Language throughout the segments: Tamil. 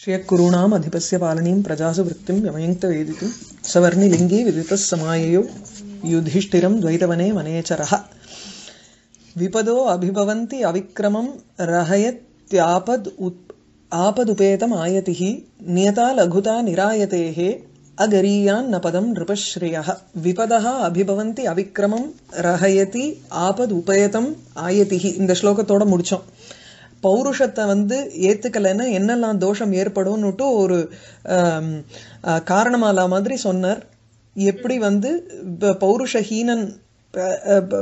श्रियकुरूणाम् अधिपस्य पालनीं प्रजासु वृत्तिं यमयङ्क्तवेदितुं सवर्णिलिङ्गे विदितः समाययो युधिष्ठिरं द्वैतवने वनेचरः विपदो अभिभवन्ति अविक्रमं रहयत्यापद् उत् आपदुपेतम् आयतिः नियता लघुता निरायतेः अगरीयान् न पदं नृपश्रियः विपदः அபிபவந்தி அவிக்ரமம் ரஹயதி ஆபத் உபயதம் ஆயதிஹி இந்த ஸ்லோகத்தோட முடிச்சோம் பௌருஷத்தை வந்து ஏற்றுக்கலைன்னா என்னெல்லாம் தோஷம் ஏற்படும்னுட்டு ஒரு காரணமாலா மாதிரி சொன்னார். எப்படி வந்து ப- பௌருஷஹீனன்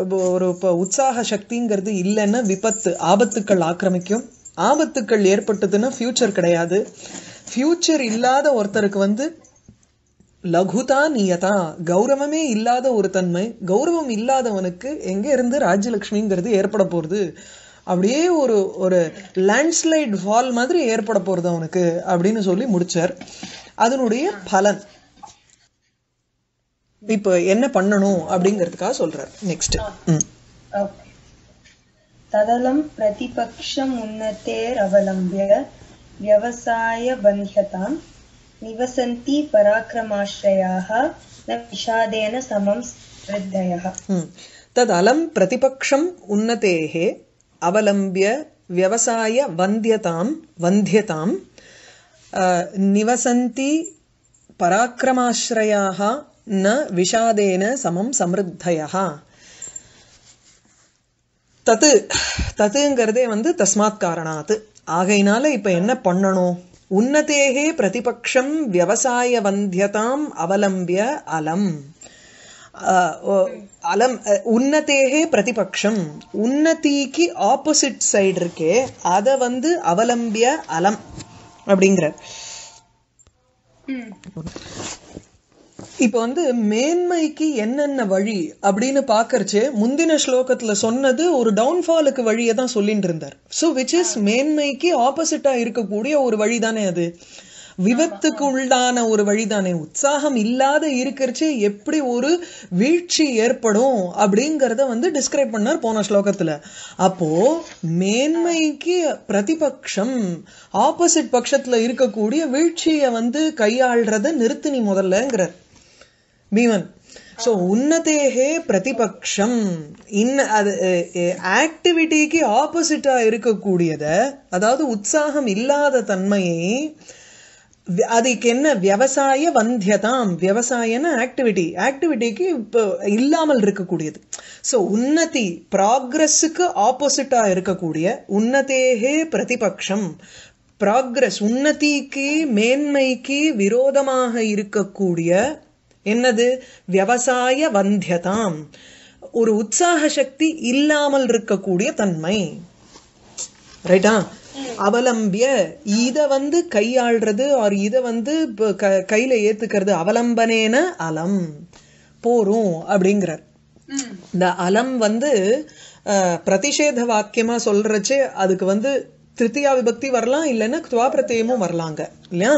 ஒரு உற்சாக சக்திங்கிறது இல்லைன்னா விபத்து ஆபத்துக்கள் ஆக்கிரமிக்கும். ஆபத்துக்கள் ஏற்பட்டதுன்னா ஃபியூச்சர் கிடையாது. ஃபியூச்சர் இல்லாத ஒருத்தருக்கு வந்து லகுதா நியதா கௌரவமே இல்லாத ஒரு தன்மை கௌரவம் இல்லாதவனுக்கு எங்க இருந்து ராஜ்யலட்சுமிங்கிறது ஏற்பட போறது? அப்படியே ஒரு ஒரு லேண்ட்ஸ்லைட் ஃபால் மாதிரி ஏற்பட போறது அவனுக்கு அப்படின்னு சொல்லி முடிச்சார் அதனுடைய பலன் இப்போ என்ன பண்ணணும் அப்படிங்கிறதுக்காக சொல்றார் நெக்ஸ்ட் ओके तदलं प्रतिपक्षमुन्नतेरवलम्ब्य व्यवसायबन्ध्यतां निवसन्ति पराक्रमाश्रयाः न विषादेन समं वृद्धयः तद् अलं प्रतिपक्षम् उन्नतेः அவலம்பிய விவசாய வந்தியதாம் வந்தியதாம் நிவசந்தி பராக்கிரமாஸ்ரயாக ந விஷாதேன சமம் சமிருத்தயா. தத்து தத்துங்கிறதே வந்து தஸ்மாத் காரணாத்து ஆகையினால இப்போ என்ன பண்ணணும்? உன்னதேகே பிரதிபக்ஷம் விவசாய வந்தியதாம் அவலம்பிய அலம். அலம் உன்னதேகே பிரதிபக்ஷம் உன்னதிக்கு ஆப்போசிட் சைடு இருக்கே அத வந்து அவலம்பிய அலம் அப்படிங்கிறார் இப்போ வந்து மேன்மைக்கு என்னென்ன வழி அப்படின்னு பார்க்கறச்சு முந்தின ஸ்லோகத்துல சொன்னது ஒரு டவுன்ஃபாலுக்கு வழியை தான் சொல்லிட்டு இருந்தார் சோ விச் இஸ் மேன்மைக்கு ஆப்போசிட்டா இருக்கக்கூடிய ஒரு வழி தானே அது விபத்துக்கு உள்ளான ஒரு வழிதானே? உற்சாகம் இல்லாத இருக்கிறச்சு எப்படி ஒரு வீழ்ச்சி ஏற்படும் அப்படிங்கிறத வந்து டிஸ்கிரைப் பண்ணார் போன ஸ்லோகத்துல. அப்போ மேன்மைக்கு பிரதிபக்ஷம் ஆப்போசிட் பட்சத்துல இருக்கக்கூடிய வீழ்ச்சியை வந்து கையாள்றத நிறுத்து நீ முதல்லங்கிறார். பீமன். சோ உன்னதேகே பிரதிபக்ஷம். இன்ன அது ஆக்டிவிட்டிக்கு ஆப்போசிட்டா இருக்கக்கூடியதை அதாவது உற்சாகம் இல்லாத தன்மையை அதுக்கு என்ன விவசாய வந்தியதாம். விவசாயன ஆக்டிவிட்டி ஆக்டிவிட்டிக்கு இப்போ இல்லாமல் இருக்கக்கூடியது. ஸோ உன்னதி ப்ராக்ரஸுக்கு ஆப்போசிட்டாக இருக்கக்கூடிய உன்னதேகே பிரதிபக்ஷம். ப்ராக்ரஸ் உன்னதிக்கு மேன்மைக்கு விரோதமாக இருக்கக்கூடிய என்னது? விவசாய வந்தியதாம். ஒரு உற்சாக சக்தி இல்லாமல் இருக்கக்கூடிய தன்மை. ரைட்டா அவலம்பிய இத வந்து கையாள்றது ஆர் இத வந்து கையில ஏத்துக்கிறது அவலம்பனேன அலம். போரும் அப்படிங்கிறார். இந்த அலம் வந்து பிரதிஷேத வாக்கியமா சொல்றச்சே அதுக்கு வந்து திருத்தியா விபக்தி வரலாம் இல்லைன்னா துவா பிரத்யமும் வரலாங்க இல்லையா.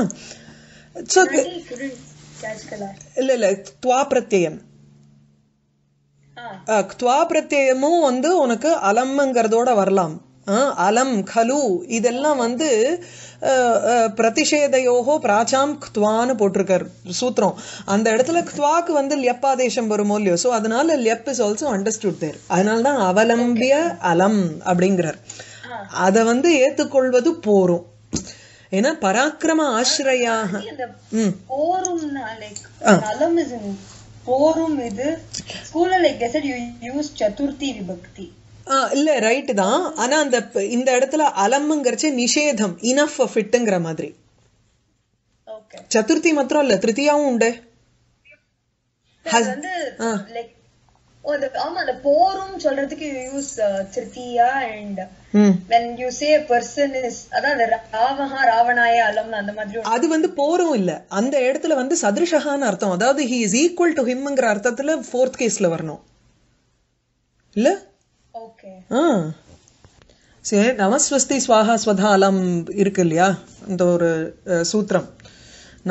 இல்ல இல்ல துவா பிரத்யம் அஹ், துவா பிரத்யமும் வந்து உனக்கு அலம்ங்கிறதோட வரலாம். அலம் கலு இதெல்லாம் வந்து பிரதிஷேதையோகோ பிராச்சாம் துவான்னு போட்டிருக்கார் சூத்திரம். அந்த இடத்துல துவாக்கு வந்து லியப்பாதேசம் வருமோ இல்லையோ? சோ அதனால லியப் இஸ் ஆல்சோ அண்டர்ஸ்டுட் தேர் அதனால தான் அவலம்பிய அலம் அப்படிங்கிறார். அத வந்து ஏத்துக்கொள்வது போரும். ஏன்னா பராக்கிரம ஆசிரியாக இந்த ம். போரும்னா லைக் நலம் இஸ் இன் போரும் இது ஸ்கூல்ல லைக் சதுர்த்தி விபக்தி. இல்ல ரைட் தான். ஆனா அந்த இந்த இடத்துல அலம்ங்கிறச்சு நிஷேதம் இனஃப் ஆஃப் இட்டுங்கிற மாதிரி. சதுர்த்தி மாத்திரம் இல்ல திருத்தியாவும் உண்டு. ஆமா அந்த போரும் சொல்றதுக்கு use Tritiya and when you say a person is அதான் ராவஹா ராவணாய அலம்னு அந்த மாதிரி அது வந்து போரும் இல்ல. அந்த இடத்துல வந்து சதிருஷகான்னு அர்த்தம். அதாவது ஹி இஸ் ஈக்குவல் டு ஹிம்ங்கிற அர்த்தத்துல ஃபோர்த் கேஸ்ல வரணும். இல்ல? சரி நமஸ்வஸ்தி ஸ்வாஹா ஸ்வதா அலம் இருக்கு இல்லையா இந்த ஒரு சூத்திரம்.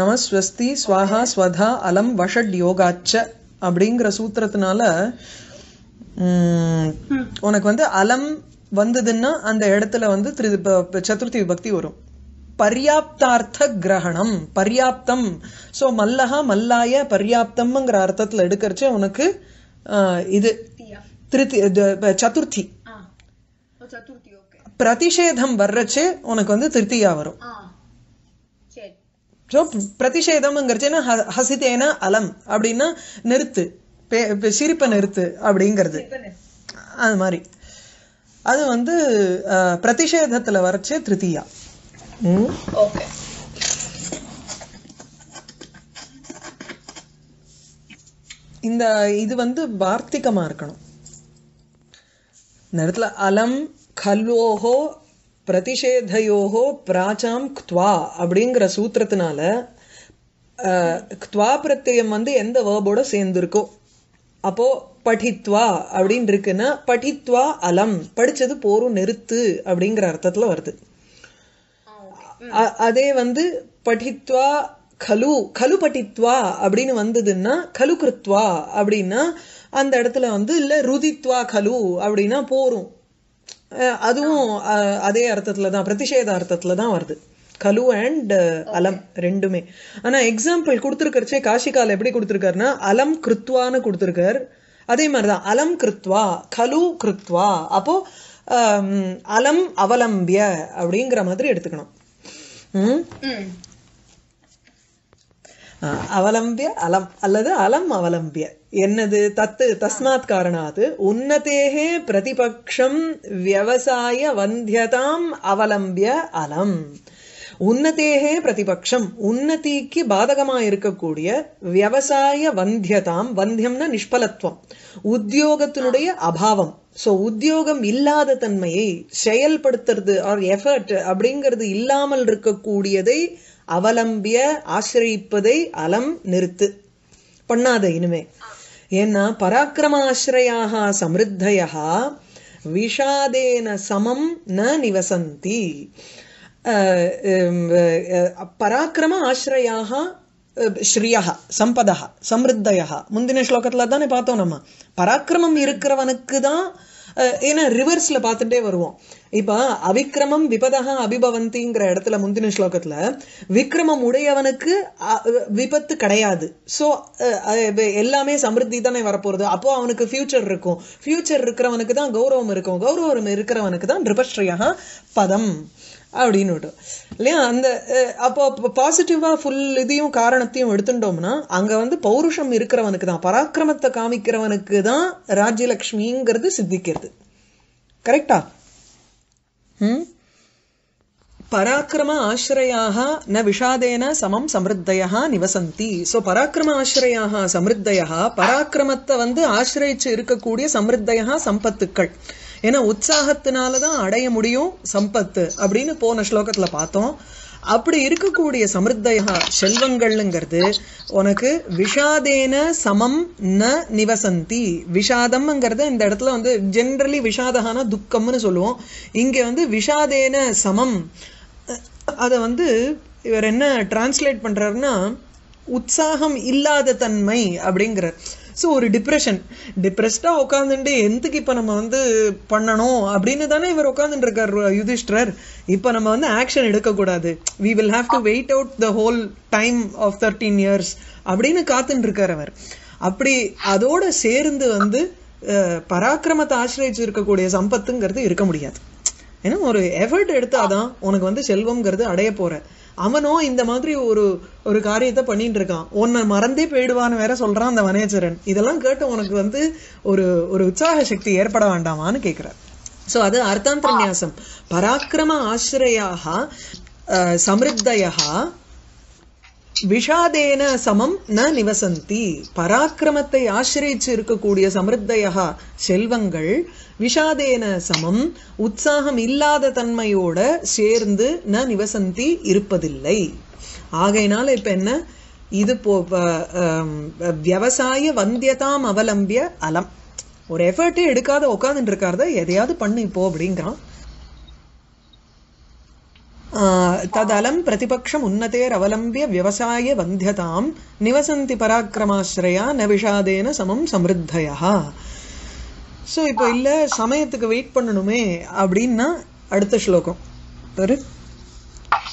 நமஸ்வஸ்தி ஸ்வாஹா ஸ்வதா அலம் வஷட் யோகாச்ச அப்படிங்கிற சூத்திரத்தினால உனக்கு வந்து அலம் வந்ததுன்னா அந்த இடத்துல வந்து திரு சதுர்த்தி விபக்தி வரும். பர்யாப்தார்த்த கிரகணம் பர்யாப்தம். சோ மல்லஹா மல்லாய பர்யாப்தம்ங்கிற அர்த்தத்துல எடுக்கறச்சே உனக்கு இது. திருத்தி சதுர்த்தி. பிரதிஷேதம் வர்றச்சே உனக்கு வந்து திருத்தியா வரும். ஸோ பிரதிஷேதம்ங்கிறச்சுன்னா ஹசிதேன அலம் அப்படின்னா நிறுத்து. சிரிப்பை நிறுத்து அப்படிங்கிறது. அது மாதிரி. அது வந்து பிரதிஷேதத்துல வரைச்சே திருத்தியா. இந்த இது வந்து வார்த்திகமா இருக்கணும். இந்த இடத்துல அலம் கல்வோஹோ பிரதிஷேதயோஹோ பிராச்சாம் க்த்வா அப்படிங்கிற சூத்திரத்தினால க்த்வா பிரत्यயம் வந்து எந்த வேர்போட சேர்ந்திருக்கோ. அப்போ படித்வா அப்படின்னு இருக்குன்னா படித்வா அலம் படிச்சது போரும் நிறுத்து அப்படிங்கிற அர்த்தத்துல வருது. அதே வந்து படித்வா கலு கலு படித்வா அப்படின்னு வந்ததுன்னா கலு கிருத்வா அப்படின்னா அந்த இடத்துல வந்து இல்ல ருதித்வா கலு அப்படின்னா போரும். அதுவும் அதே அர்த்தத்துல தான் பிரதிஷேத அர்த்தத்துல தான் வருது. கலு அண்ட் அலம் ரெண்டுமே. ஆனா எக்ஸாம்பிள் கொடுத்துருக்கறச்சே காஷிகால எப்படி கொடுத்துருக்காருன்னா அலம் கிருத்வான்னு கொடுத்துருக்கார். அதே மாதிரிதான் அலம் கிருத்வா கலு கிருத்வா. அப்போ அலம் அவலம்பிய அப்படிங்கிற மாதிரி எடுத்துக்கணும். அவலம்பிய அலம் அல்லது அலம் அவலம்பிய. என்னது? தத்து தஸ்மாத் காரணாத். உன்னதேகே பிரதிபக்ஷம் விவசாய வந்தியதாம் அவலம்பிய அலம். உன்னதேகே பிரதிபக்ஷம் உன்னதிக்கு பாதகமா இருக்கக்கூடிய விவசாய வந்தியதாம் வந்தியம்னா நிஷ்பலத்துவம். உத்தியோகத்தினுடைய அபாவம். சோ உத்தியோகம் இல்லாத தன்மையை செயல்படுத்துறது ஆர் எஃபர்ட் அப்படிங்கிறது இல்லாமல் இருக்கக்கூடியதை அவலம்பிய ஆசிரியிப்பதை அலம் நிறுத்து. பண்ணாத இனிமே. ஏன்னா பராக்கிரமாசிரயாக சமிருத்தயா விஷாதேன சமம் ந நிவசந்தி. அஹ், பராக்கிரம ஆசிரயாக ஸ்ரீயா சம்பதா சமிருத்தயா முந்தின ஸ்லோகத்தில் தானே பார்த்தோம் நம்ம. பராக்கிரமம் இருக்கிறவனுக்கு தான் ஏன்னா ரிவர்ஸ்ல பார்த்துட்டே வருவோம். இப்ப அவிக்ரமம் விபதக அபிபவந்திங்கிற இடத்துல முந்தின ஸ்லோகத்துல விக்ரமம் உடையவனுக்கு விபத்து கிடையாது. சோ எல்லாமே சமிருத்தி தானே வரப்போறது. அப்போ அவனுக்கு ஃபியூச்சர் இருக்கும். ஃபியூச்சர் இருக்கிறவனுக்கு தான் கௌரவம் இருக்கும். கௌரவம் இருக்கிறவனுக்கு தான் நிருபஸ்ரீயா பதம் அப்படின்னு இல்லையா? அந்த அப்போ பாசிட்டிவா ஃபுல் இதையும் காரணத்தையும் எடுத்துட்டோம்னா அங்க வந்து பௌருஷம் இருக்கிறவனுக்கு தான். பராக்கிரமத்தை காமிக்கிறவனுக்கு தான் ராஜ்யலக்ஷ்மிங்கிறது சித்திக்கிறது. கரெக்டா பராக்கிரம ஆசிரயாக ந விஷாதேன சமம் சமிருத்தயா நிவசந்தி. சோ பராக்கிரம ஆசிரயாக சமிருத்தயா பராக்கிரமத்தை வந்து ஆசிரயிச்சு இருக்கக்கூடிய சமிருத்தயா சம்பத்துக்கள். ஏன்னா உற்சாகத்தினாலதான் அடைய முடியும் சம்பத்து அப்படின்னு போன ஸ்லோகத்துல பார்த்தோம். அப்படி இருக்கக்கூடிய சமிருத்தயா செல்வங்கள்ங்கிறது உனக்கு விஷாதேன சமம் ந நிவசந்தி. விஷாதம்ங்கிறது இந்த இடத்துல வந்து ஜென்ரலி விஷாதகான துக்கம்னு சொல்லுவோம். இங்கே வந்து விஷாதேன சமம். அதை வந்து இவர் என்ன டிரான்ஸ்லேட் பண்ணுறாருன்னா உற்சாகம் இல்லாத தன்மை அப்படிங்கிறார் ஸோ ஒரு டிப்ரெஷன் டிப்ரெஸ்டாக உட்காந்துட்டு எந்துக்கு இப்போ நம்ம வந்து பண்ணணும்? அப்படின்னு தானே இவர் உட்காந்துட்டு இருக்காரு யுதிஷ்டர் இப்போ நம்ம வந்து ஆக்ஷன் எடுக்கக்கூடாது. We will have to wait out the whole time of thirteen years அப்படின்னு காத்துட்டு இருக்கார் அவர். அப்படி அதோட சேர்ந்து வந்து பராக்கிரமத்தை ஆசிரியச்சு இருக்கக்கூடிய சம்பத்துங்கிறது இருக்க முடியாது. ஏன்னா ஒரு எஃபர்ட் எடுத்தாதான் உனக்கு வந்து செல்வம்ங்கிறது அடைய போற. அவனோ இந்த மாதிரி ஒரு ஒரு காரியத்தை பண்ணிட்டு இருக்கான். உன்னை மறந்தே போயிடுவான்னு வேற சொல்றான் அந்த வனேச்சரன். இதெல்லாம் கேட்டு உனக்கு வந்து ஒரு ஒரு உற்சாக சக்தி ஏற்பட வேண்டாமான்னு கேக்குறார். சோ அது அர்த்தாந்திரநியாசம் பராக்கிரம ஆசிரியாக சமிருத்தயா விஷாதேன சமம் ந நிவசந்தி. பராக்கிரமத்தை ஆசிரியச்சு இருக்கக்கூடிய சமிருத்தையா செல்வங்கள் விஷாதேன சமம். உற்சாகம் இல்லாத தன்மையோட சேர்ந்து ந நிவசந்தி இருப்பதில்லை. ஆகையினால இப்ப என்ன? இது போ விவசாய வந்தியதாம் அவலம்பிய அலம். ஒரு எஃபர்ட்டே எடுக்காத உட்காந்துட்டு இருக்காருத எதையாவது பண்ணு இப்போ அப்படிங்கிறான். తదలం ప్రతిపక్షమున్నతేరవలంబ్య వ్యవసాయ వంధ్యతాం నివసంతి పరాక్రమాశ్రయా న విషాదేన సమం సమృద్ధయ ஸோ இப்போ இல்லை சமயத்துக்கு வெயிட் பண்ணணுமே அப்படின்னா அடுத்த ஸ்லோகம் ஒரு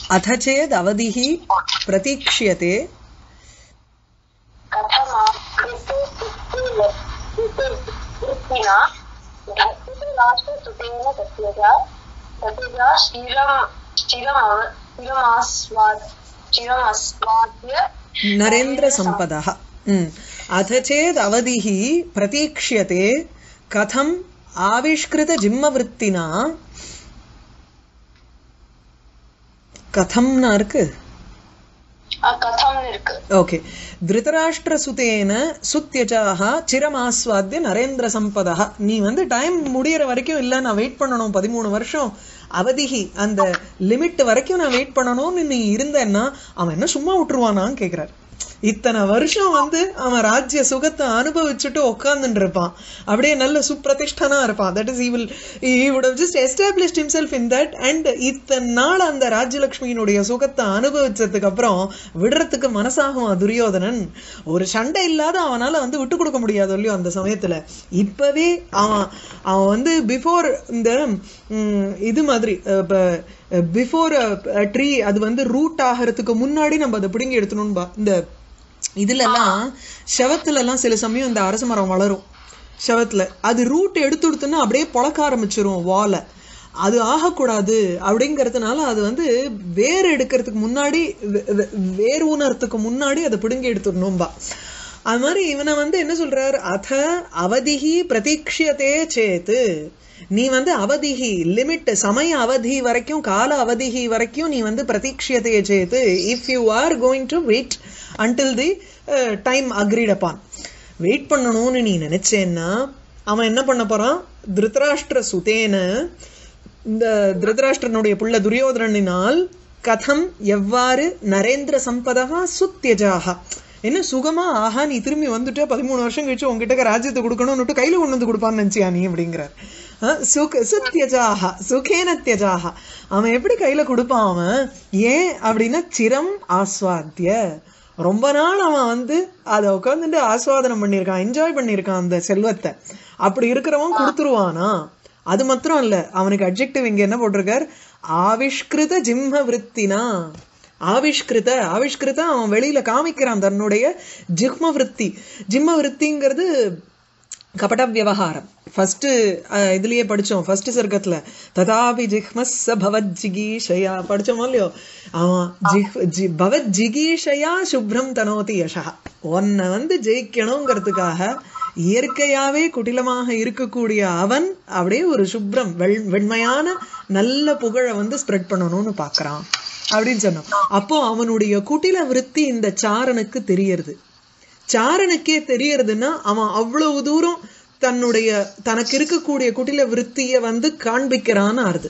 அத்தச்சேத் அவதிஹி பிரதீக்ஷியதே பிரதீக்ஷியதே नरेन्द्रसम्पदः अथ चेत् अवधिः प्रतीक्ष्यते कथम् आविष्कृतजिम्मवृत्तिना कथं नार्क् कथं இருக்கு. ஓகே திருதராஷ்டிரசுதேன சுத்தியஜாக சிரமாஸ்வாத்திய நரேந்திர சம்பதா நீ வந்து டைம் முடியற வரைக்கும் இல்ல நான் வெயிட் பண்ணணும் பதிமூணு வருஷம் அவதிகி. அந்த லிமிட் வரைக்கும் நான் வெயிட் பண்ணணும்னு நீ இருந்தேன்னா அவன் என்ன சும்மா விட்டுருவானான்னு கேக்குறாரு. இத்தனை வருஷம் வந்து அவன் ராஜ்ய சுகத்தை அனுபவிச்சுட்டு உட்கார்ந்துட்டு இருப்பான் அப்படியே நல்ல சுப்பிரதிஷ்டனா இருப்பான். That is he will he would have in established himself in that இத்தனை நாள் அந்த ராஜ்யலட்சுமியினுடைய சுகத்தை அனுபவிச்சதுக்கு அப்புறம் விடுறதுக்கு மனசாகும் துரியோதனன். ஒரு சண்டை இல்லாத அவனால வந்து விட்டு கொடுக்க முடியாது இல்லையோ அந்த சமயத்துல. இப்பவே அவன் அவன் வந்து பிஃபோர் இந்த இது மாதிரி இப்போ பிஃபோர் ட்ரீ அது வந்து ரூட் ஆகிறதுக்கு முன்னாடி நம்ம அதை பிடுங்கி எடுத்தணும்பா. இந்த இதுல எல்லாம் செவத்துல எல்லாம் சில சமயம் இந்த அரச மரம் வளரும். செவத்துல. அது ரூட் எடுத்து கொடுத்தோன்னா அப்படியே பொழக்க ஆரம்பிச்சிரும் வாலை. அது ஆகக்கூடாது அப்படிங்கறதுனால அது வந்து வேர் எடுக்கிறதுக்கு முன்னாடி வே- வே- வேர் ஊனறதுக்கு முன்னாடி அதை பிடுங்கி எடுத்துடணும்பா. அது மாதிரி இவனை வந்து என்ன சொல்றாரு? அத அவதிகி பிரதீட்சியதே சேத்து. நீ வந்து அவதிகி லிமிட் சமய அவதி வரைக்கும் கால அவதிகி வரைக்கும் நீ வந்து பிரதீட்சியதே சேத்து if you are going to wait until the time agreed upon wait பண்ணணும்னு நீ நினைச்சேன்னா அவன் என்ன பண்ண போறான்? திருதராஷ்டிர சுதேன இந்த திருதராஷ்டிரனுடைய புள்ள துரியோதரனினால் கதம் எவ்வாறு நரேந்திர சம்பதகா சுத்தியஜாகா என்ன சுகமா? ஆஹா நீ திரும்பி வந்துட்டு பதிமூணு வருஷம் கழிச்சு உங்ககிட்ட ராஜ்யத்தை கொடுக்கணும்னுட்டு கையில கொண்டு வந்து கொடுப்பான்னு நினைச்சியா நீ அப்படிங்கிறார். அஹ் சுக சுத்தியஜாகா சுகேன தியஜாகா அவன் எப்படி கையில கொடுப்பான் அவன்? ஏன் அப்படின்னா சிரம் ஆஸ்வாத்திய ரொம்ப நாள் அவன் வந்து அதை உட்காந்துட்டு ஆஸ்வாதனம் பண்ணியிருக்கான் என்ஜாய் பண்ணியிருக்கான் அந்த செல்வத்தை. அப்படி இருக்கிறவன் கொடுத்துருவானா? அது மாத்திரம் இல்ல அவனுக்கு அட்ஜெக்டிவ் இங்க என்ன போட்டிருக்கார்? ஆவிஷ்கிருத ஜிம்ம விற்த்தினா ஆவிஷ்கிருத ஆவிஷ்கிருத அவன் வெளியில காமிக்கிறான் தன்னுடைய ஜிஹ்ம விற்பி ஜிம்ம விற்பிங்கிறது கபட விவகாரம் ஃபஸ்ட்டு இதுலயே படிச்சோம். ஃபர்ஸ்ட் சர்க்கத்துல ததாபி ஜிஹ்மஸ் பவத் ஜிகீஷயா படித்தோமோ இல்லையோ? அவன் ஜிஹ் ஜி பவத் ஜிகீஷயா சுப்ரம் தனோதி யஷா உன்னை வந்து ஜெயிக்கணுங்கிறதுக்காக இயற்கையாகவே குட்டிலமாக இருக்கக்கூடிய அவன் அப்படியே ஒரு சுப்ரம் வெண் வெண்மையான நல்ல புகழை வந்து ஸ்ப்ரெட் பண்ணணும்னு பார்க்குறான். அப்படின்னு சொன்னான் அப்போ அவனுடைய குட்டில விருத்தி இந்த சாரனுக்கு தெரியறது. சாரனுக்கே தெரியறதுன்னா அவன் அவ்வளவு தூரம் தன்னுடைய தனக்கு இருக்கக்கூடிய குட்டில விருத்திய வந்து காண்பிக்கிறான்னு ஆறுது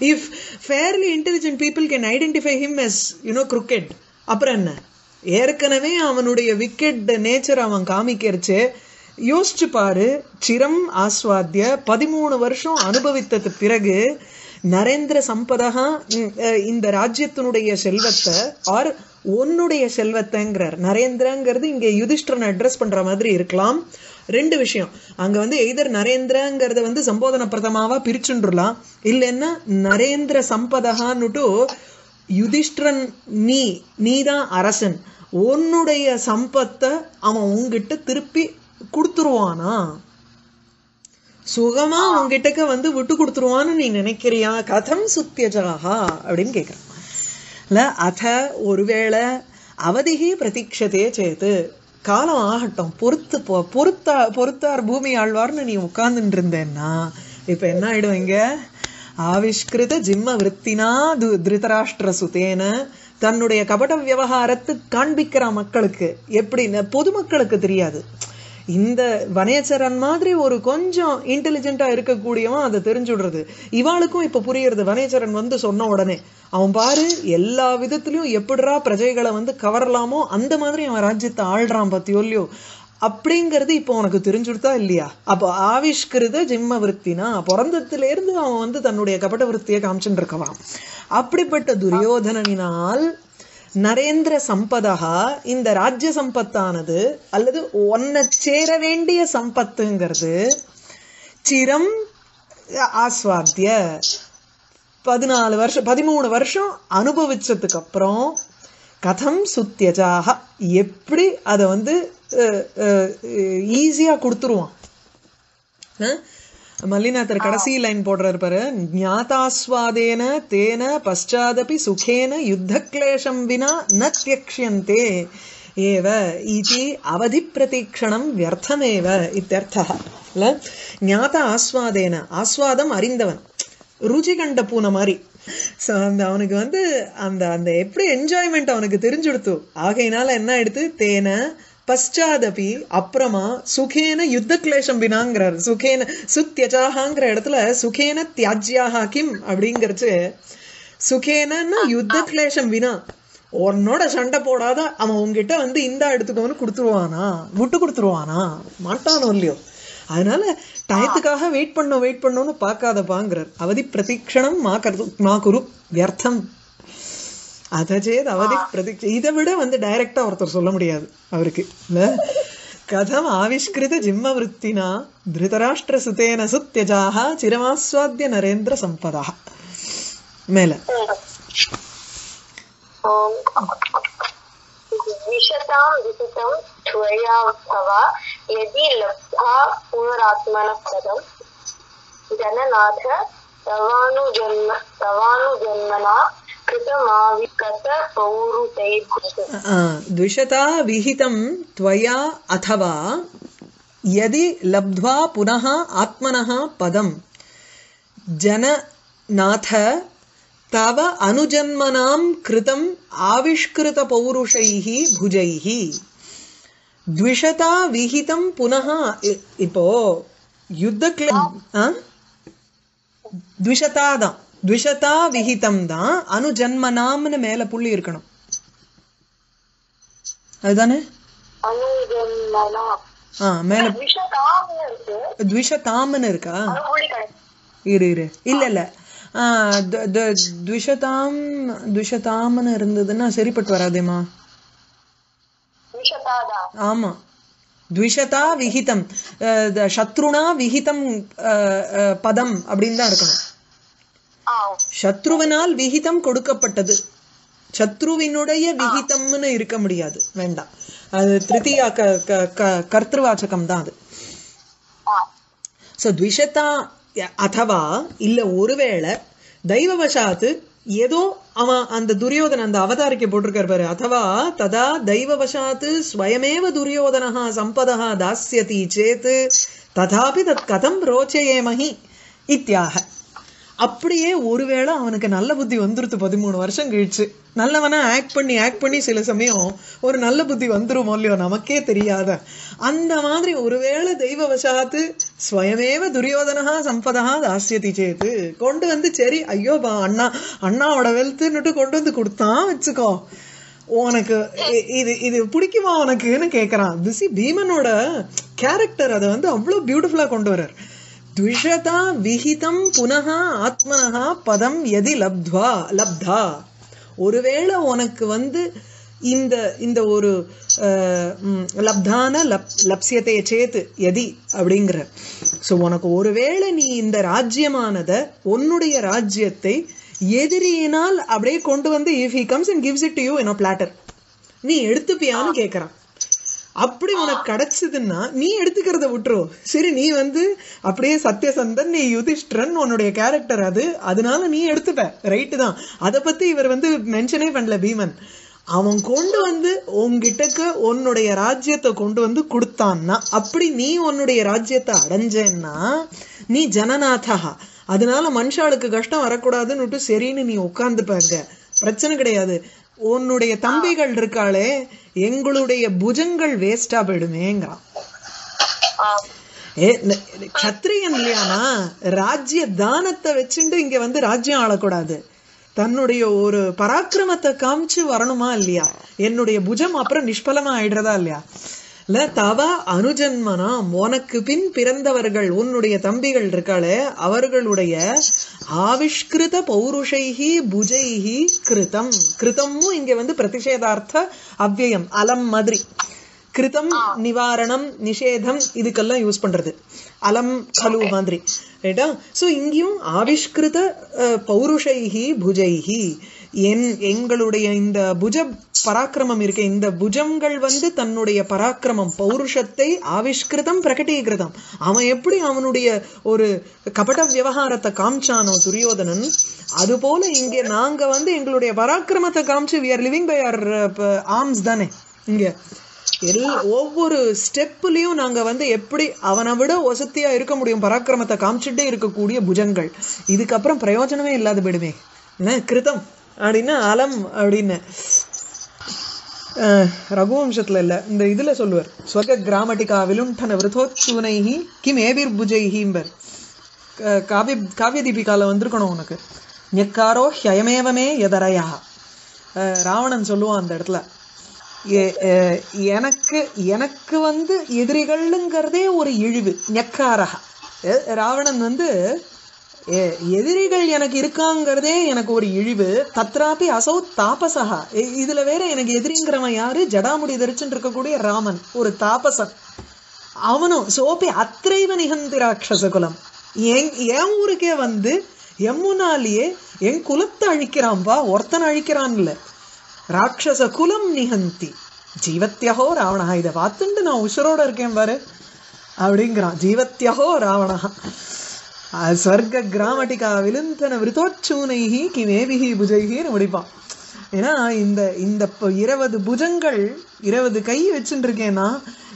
if fairly intelligent people can identify him as you know cricket அப்புறம் என்ன? ஏற்கனவே அவனுடைய விக்கெட் நேச்சர் அவன் காமிக்கிறச்சு யோசிச்சு பாரு சிரம் ஆஸ்வாத்திய பதிமூணு வருஷம் அனுபவித்தது பிறகு நரேந்திர சம்பதகா இந்த ராஜ்யத்தினுடைய செல்வத்தை ஆர் உன்னுடைய செல்வத்தைங்கிறார். நரேந்திரங்கிறது இங்கே யுதிஷ்டரன் அட்ரஸ் பண்ற மாதிரி இருக்கலாம். ரெண்டு விஷயம். அங்க வந்து எய்தர் நரேந்திரங்கிறத வந்து சம்போதன பிரதமாவா பிரிச்சுன்றலாம் இல்லைன்னா நரேந்திர சம்பதகான்னுட்டு யுதிஷ்டிரன் நீ நீதான் அரசன். உன்னுடைய சம்பத்தை அவன் உங்ககிட்ட திருப்பி கொடுத்துருவானா? சுகமா உன்கிட்டக்க வந்து விட்டு கொடுத்துருவான்னு நீ நினைக்கிறியா? கதம் சுத்தியஜாகா அப்படின்னு கேக்குறான். இல்ல அத ஒருவேளை அவதிகி பிரதீட்சதே சேத்து காலம் ஆகட்டும் பொறுத்து போ பொறுத்தா பொறுத்தார் பூமி ஆழ்வார்னு நீ உட்கார்ந்துட்டு இருந்தேன்னா இப்ப என்ன ஆயிடும் இங்க ஆவிஷ்கிருத ஜிம்ம விற்த்தினா து திருதராஷ்டிர சுதேன தன்னுடைய கபட விவகாரத்தை காண்பிக்கிற மக்களுக்கு எப்படின்னு பொதுமக்களுக்கு தெரியாது. இந்த வனேச்சரன் மாதிரி ஒரு கொஞ்சம் இன்டெலிஜென்ட்டா இருக்கக்கூடியவன் அதை தெரிஞ்சுடுறது. இவாளுக்கும் இப்ப புரியுறது வனேச்சரன் வந்து சொன்ன உடனே அவன் பாரு எல்லா விதத்துலையும் எப்படிரா பிரஜைகளை வந்து கவரலாமோ அந்த மாதிரி அவன் ராஜ்யத்தை ஆள்றான் பத்தியோ இல்லையோ அப்படிங்கிறது இப்போ உனக்கு தெரிஞ்சுடுதா இல்லையா? அப்போ ஆவிஷ்கிருத ஜிம்ம விற்த்தினா பிறந்தத்துலேருந்து அவன் வந்து தன்னுடைய கபட விற்த்தியை காமிச்சுட்டு இருக்கவான் அப்படிப்பட்ட துரியோதனனினால் நரேந்திர சம்பதகா இந்த ராஜ்ய சம்பத்தானது அல்லது ஒன்ன சேர வேண்டிய சம்பத்துங்கிறது சிரம் ஆஸ்வாத்திய பதினாலு வருஷம் பதிமூணு வருஷம் அனுபவிச்சதுக்கு அப்புறம் கதம் சுத்தியஜாக எப்படி அதை வந்து ஈஸியாக கொடுத்துருவான். மல்லிநாதர் கடைசி லைன் போடுறாரு பாரு. ஞாதாஸ்வாதேன தேன பஷ்டாதபி சுகேன யுத்த கிளேஷம் வினா ந தியக்ஷியந்தே ஏவ இது அவதி பிரதீக்ஷணம் வியர்த்தமேவ இத்தர்த்தா இல்லை ஞாத ஆஸ்வாதேன ஆஸ்வாதம் அறிந்தவன். ருச்சி கண்ட பூனை மாதிரி ஸோ அந்த அவனுக்கு வந்து அந்த அந்த எப்படி என்ஜாய்மெண்ட் அவனுக்கு தெரிஞ்சுடுத்து. ஆகையினால என்ன எடுத்து தேனை பశ్చాதபி அப்புறமா சுகேன யுத்த கிளேஷம் வினாங்கிறார். சுகேன சுத்தியஜாகாங்கிற இடத்துல சுகேன தியாஜ்யாகா கிம் அப்படிங்கிறச்சு சுகேனன்னா யுத்த கிளேஷம் வினா. உன்னோட சண்டை போடாத அவன் உன்கிட்ட வந்து இந்தா எடுத்துக்கோன்னு கொடுத்துருவானா? விட்டு கொடுத்துருவானா? மாட்டானோ இல்லையோ? அதனால டயத்துக்காக வெயிட் பண்ணோம் வெயிட் பண்ணோம்னு பார்க்காதப்பாங்கிறார் அவதி பிரதீக்ஷணம் மா கரு மா குரு வியர்த்தம். அதச்சேத் அவதி பிரதீட்ச இதை விட வந்து டைரக்டா ஒருத்தர் சொல்ல முடியாது அவருக்கு இல்ல கதம் ஆவிஷ்கிருத ஜிம்ம விற்த்தினா திருதராஷ்டிர சுதேன சுத்தியஜாக சிரமாஸ்வாத்திய நரேந்திர சம்பதா மேல विशतां विहितं त्वया भव यदि लब्धा पुनरात्मनः पदं जननाथ तवानुजन्म तवानुजन्मना द्विशता विहितं त्वया अथवा यदि लब्ध्वा पुनः आत्मनः पदं जननाथ तव अनुजन्मनां कृतम् आविष्कृतपौरुषैः भुजैः। द्विषता विहितं पुनः इपो युद्धक्ल द्विशतादा துவிஷதா விகிதம் தான் அனுஜன்மனாம்னு மேல புள்ளி இருக்கணும் அதுதானே ஆ மேல இருக்கா இரு இரு இல்ல இல்ல துவிஷதாம் த்விஷதாம்னு இருந்ததுன்னா சரிப்பட்டு வராதேமா ஆமா துவிஷதா விகிதம் சத்ருணா விகிதம் பதம் அப்படின்னு தான் இருக்கணும் சத்ருவனால் விகிதம் கொடுக்கப்பட்டது. சத்ருவினுடைய விகிதம்னு இருக்க முடியாது. வேண்டாம். அது திருத்தியா க க- க- கர்த்திருவாச்சகம் தான் அது. ஸோ த்விஷதா ய- அதவா இல்ல ஒருவேளை தெய்வவசாத்து ஏதோ அவன் அந்த துரியோதன அந்த அவதாரிக்கை போட்டிருக்காரு பாரு. அதவா ததா தெய்வவசாத்து ஸ்வயமேவ துரியோதனः சம்பதः தாஸ்யதி சேத் ததாபி தத் கதம் ரோச்சயேமஹி இத்தியாக. அப்படியே ஒருவேளை அவனுக்கு நல்ல புத்தி வந்துருது பதிமூணு வருஷம் கழிச்சு. நல்லவனா ஆக்ட் பண்ணி ஆக்ட் பண்ணி சில சமயம் ஒரு நல்ல புத்தி வந்துருமோ இல்லையோ நமக்கே தெரியாத. அந்த மாதிரி ஒருவேளை தெய்வ வசாத்து ஸ்வயமேவ துரியோதனகா சம்பதா தாசியத்தி சேத்து கொண்டு வந்து சரி ஐயோ பா அண்ணா அண்ணாவோட வெல்த்துன்னுட்டு கொண்டு வந்து கொடுத்தான் வச்சுக்கோ. உனக்கு இது இது பிடிக்குமா உனக்குன்னு கேட்குறான் பிசி பீமனோட கேரக்டர் அதை வந்து அவ்வளோ பியூட்டிஃபுல்லாக கொண்டு வர்றார். द्विषता விகிதம் புனः ஆத்மனः பதம் எதி லப்த்வா லப்தா ஒருவேளை உனக்கு வந்து இந்த இந்த ஒரு அஹ், ம், லப்தான லப் லப்சியத்தை சேத்து எதி அப்படிங்கிற சோ உனக்கு ஒருவேளை நீ இந்த ராஜ்யமானத உன்னுடைய ராஜ்யத்தை எதிரியினால் அப்படியே கொண்டு வந்து if he comes and gives it to you in platter நீ எடுத்துப்பியான்னு கேக்குறான் அப்படி உனக்கு கிடைச்சதுன்னா நீ எடுத்துக்கிறத விட்டுரும் சரி நீ வந்து அப்படியே சத்யசந்தன் நீ யுதிஷ்டிரன் உன்னுடைய கேரக்டர் அது. அதனால நீ எடுத்துப்ப. ரைட்டு தான். அதை பத்தி இவர் வந்து மென்ஷனே பண்ணல பீமன். அவன் கொண்டு வந்து உன்கிட்டக்கு உன்னுடைய ராஜ்யத்தை கொண்டு வந்து கொடுத்தான்னா அப்படி நீ உன்னுடைய ராஜ்யத்தை அடைஞ்சேன்னா நீ ஜனநாதா அதனால மனுஷாளுக்கு கஷ்டம் வரக்கூடாதுன்னு சரின்னு நீ உட்காந்துப்பாங்க பிரச்சனை கிடையாது. உன்னுடைய தம்பிகள் இருக்காளே எங்களுடைய புஜங்கள் வேஸ்டா போயிடுமேங்கிறான் க்ஷத்ரியன் இல்லையானா ராஜ்ய தானத்தை வச்சுட்டு இங்க வந்து ராஜ்யம் ஆளக்கூடாது. தன்னுடைய ஒரு பராக்கிரமத்தை காமிச்சு வரணுமா இல்லையா? என்னுடைய புஜம் அப்புறம் நிஷ்பலமா ஆயிடுறதா இல்லையா? இல்ல தவ அனுஜன்மனா உனக்கு பின் பிறந்தவர்கள் உன்னுடைய தம்பிகள் இருக்காளே அவர்களுடைய ஆவிஷ்கிருத பௌருஷைஹி புஜைஹி கிருதம் கிருதமும் இங்க வந்து பிரதிஷேதார்த்த அவ்யயம் அலம் மாதிரி. கிருதம் நிவாரணம் நிஷேதம் இதுக்கெல்லாம் யூஸ் பண்றது. அலம் கலு மாதிரி. ரைட்டா? சோ இங்கேயும் ஆவிஷ்கிருத பௌருஷைஹி புஜைஹி. என் எங்களுடைய இந்த புஜ பராக்கிரமம் இருக்க இந்த புஜங்கள் வந்து தன்னுடைய பராக்கிரமம் பௌருஷத்தை ஆவிஷ்கிருதம் பிரகட்டீகிருதம் அவன் எப்படி அவனுடைய ஒரு கபட விவகாரத்தை காமிச்சானோ துரியோதனன் அதுபோல இங்கே நாங்க வந்து எங்களுடைய பராக்கிரமத்தை காமிச்சு we are living by our arms தானே. இங்க. எல் ஒவ்வொரு ஸ்டெப்லயும் நாங்க வந்து எப்படி அவனை விட வசதியா இருக்க முடியும் பராக்கிரமத்தை காமிச்சுட்டே இருக்கக்கூடிய புஜங்கள். இதுக்கப்புறம் பிரயோஜனமே இல்லாத போயிடுமே. என்ன? கிருதம். அப்படின்னா அலம் அப்படின்னு. அஹ், ரகுவம்சத்துல இல்ல. இந்த இதுல சொல்லுவார். ஸ்வக கிராமட்டிகா விலுண்டன விருதோச்சூனைஹி கிம் ஏபிர் புஜைஹிம்பர். க- காவிய காவிய தீபிகாவில் வந்திருக்கணும் உனக்கு. ஞக்காரோ ஹயமேவமே எதரையா அஹ், ராவணன் சொல்லுவான் அந்த இடத்துல. எனக்கு எனக்கு வந்து எதிரிகள்ங்கிறதே ஒரு இழிவு. ஞக்காரகா ராவணன் வந்து எதிரிகள் எனக்கு இருக்காங்கிறதே எனக்கு ஒரு இழிவு. தத்ராபி அசௌ தாபசகா இதுல வேற எனக்கு எதிரிங்கிறவன் யாரு? ஜடாமுடி தரிச்சுட்டு இருக்கக்கூடிய ராமன். ஒரு தாபசன். அவனும் சோபி அத்தைவ நிகந்தி ராட்சச குலம். என் என் ஊருக்கே வந்து எம்முனாலேயே என் குலத்தை அழிக்கிறான்பா? ஒருத்தன் அழிக்கிறான்ல. ராட்சச குலம் நிகந்தி. ஜீவத்யஹோ ராவணா இதை பார்த்துட்டு நான் உசுரோட இருக்கேன் பாரு. அப்படிங்கிறான். ஜீவத்யஹோ ராவணா அது ஸ்வர்க கிராமட்டிகா விலுந்தன விருத்தோச்சூனைஹி கிமேபிஹி புஜைஹின்னு முடிப்பான் ஏன்னா இந்த இந்த இருபது புஜங்கள் இருபது கை வச்சுட்டு இருக்கேன்னா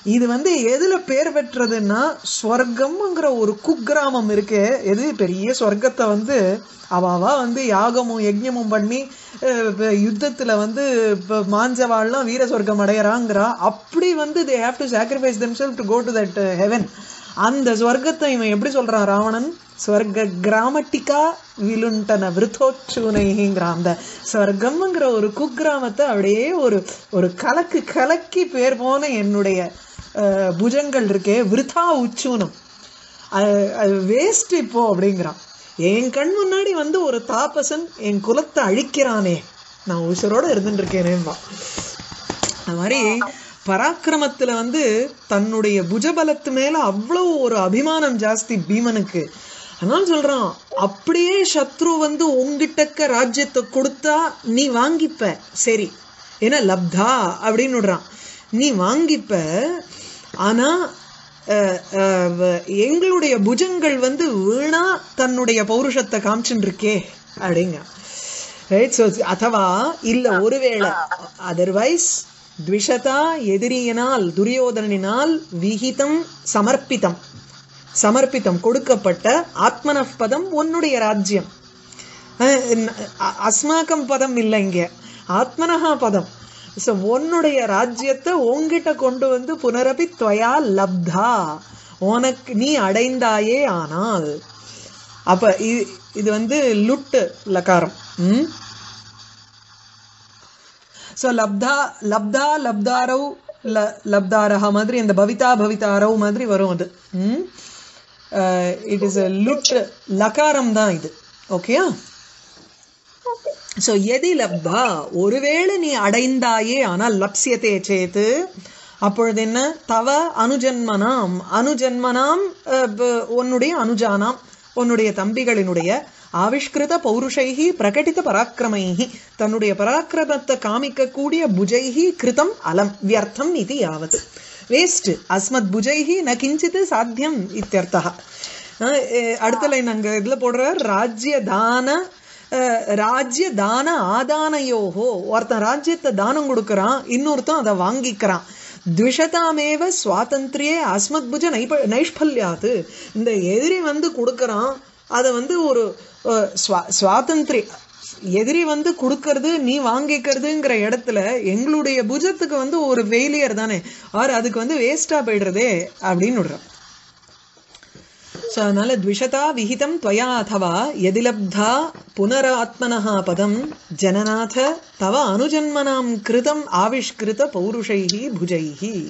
இது வந்து எதுல பேர் பெற்றதுன்னா ஸ்வர்க்கம்ங்கிற ஒரு குக்கிராமம் இருக்கு எது பெரிய ஸ்வர்க்கத்தை வந்து அவாவா வந்து யாகமும் யஜ்யமும் பண்ணி அஹ், யுத்தத்துல வந்து மாஞ்சவாள்லாம் வீர சொர்க்கம் அடையறாங்கிறா அப்படி வந்து they have to sacrifice themself to go to that heaven அந்த ஸ்வர்க்கத்தை இவன் எப்படி சொல்றான் ராவணன்? ஸ்வர்க கிராமட்டிகா விலுண்டன விருத்தோச்சூனைங்கிறான் அந்த ஸ்வர்க்கம்ங்கிற ஒரு குக்கிராமத்தை அப்படியே ஒரு ஒரு கலக்கு கலக்கி பேர் போன என்னுடைய புஜங்கள் இருக்கே விருத்தா உச்சூனம். அது- அது வேஸ்ட் இப்போ அப்படிங்கிறான். என் கண் முன்னாடி வந்து ஒரு தாபசன் என் குலத்தை அழிக்கிறானே. நான் உசுரோட இருந்துட்டு இருக்கேனேம்பா அது மாதிரி பராக்கிரமத்தில் வந்து தன்னுடைய புஜபலத்து மேலே அவ்வளோ ஒரு அபிமானம் ஜாஸ்தி பீமனுக்கு. அதனால சொல்றான் அப்படியே சத்ரு வந்து உங்கிட்டக்க ராஜ்யத்தை கொடுத்தா நீ வாங்கிப்ப. சரி ஏன்னா லப்தா அப்படின்னு விடுறான். நீ வாங்கிப்ப ஆனா அஹ், அஹ், வ- எங்களுடைய புஜங்கள் வந்து வீணா தன்னுடைய பௌருஷத்தை காமிச்சுட்டு இருக்கே அப்படிங்க. ரைட் ஸோ அதவா இல்ல ஒருவேளை அதர்வைஸ் த்விஷதா எதிரியினால் துரியோதனனினால் விகிதம் சமர்ப்பிதம். சமர்ப்பித்தம் கொடுக்கப்பட்ட ஆத்மனப் பதம் உன்னுடைய ராஜ்யம். அஸ்மாக்கம் பதம் இல்லை இங்கே. ஆத்மனஹா பதம். ஸோ உன்னுடைய ராஜ்யத்தை உங்ககிட்ட கொண்டு வந்து புனரபி துவயா லப்தா. உனக்கு நீ அடைந்தாயே ஆனால். அப்ப இது இது வந்து லுட்டு லகாரம் ம்? ஸோ லப்தா லப்தா லப்தாரவ் ல லப்தாரஹா மாதிரி இந்த பவிதா பவிதாரவ் மாதிரி வரும் அது. ம்? Uh, இட் இஸ் லுட் லகாரம் தான் இது. ஓகேயா ஸோ எதி லப்தா ஒருவேளை நீ அடைந்தாயே ஆனால் லப்சியத்தே சேத்து அப்பொழுது என்ன? தவ அனுஜன்மனாம் அனுஜன்மனாம் உன்னுடைய அனுஜானாம் உன்னுடைய தம்பிகளினுடைய ஆவிஷ்கிருத பௌருஷைகி பிரகடித பராக்கிரமைகி தன்னுடைய பராக்கிரமத்தை காமிக்கக்கூடிய புஜைகி கிருதம் அலம் வியர்த்தம் இது யாவது. வேஸ்ட் அஸ்மத் புஜைஹி ந கிஞ்சித் சாத்தியம் இத்தியர்த்தா அடுத்த லைன் அங்க இதுல போடுற ராஜ்ய தான ராஜ்ய தான ஆதானயோகோ. ஒருத்தன் ராஜ்யத்தை தானம் கொடுக்கறான் இன்னொருத்தன் அதை வாங்கிக்கிறான். த்விஷதாமேவ சுவாதந்திரியே அஸ்மத் புஜ நைப நைஷ்பல்யாது இந்த எதிரி வந்து கொடுக்கறான் அதை வந்து ஒரு சுவா- சுவாதந்திரி எதிரி வந்து கொடுக்கறது நீ வாங்கிக்கிறதுங்கிற இடத்துல எங்களுடைய புஜத்துக்கு வந்து ஒரு ஃபெயிலியர் தானே. ஆர் அதுக்கு வந்து வேஸ்டா போயிடுறதே அப்படின்னு விடுறோம். ஸோ அதனால த்விஷதா விஹிதம் துவயா அத்தவா எதிலப்தா புனராத்மனஹா பதம் ஜனநாத தவ அனுஜன்மனாம் கிருதம் ஆவிஷ்கிருத பௌருஷைஹி புஜைஹி.